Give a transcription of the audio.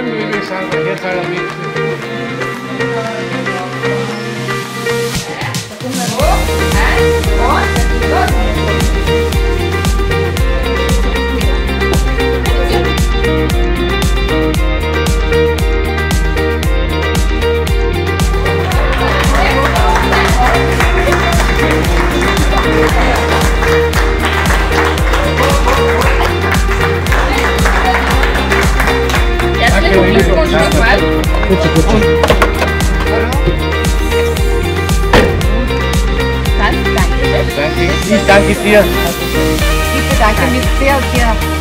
Sen beni sağda yeter bir Dann danke. Danke. Ich danke dir. Ich bedanke mich sehr, sehr. Danke schön.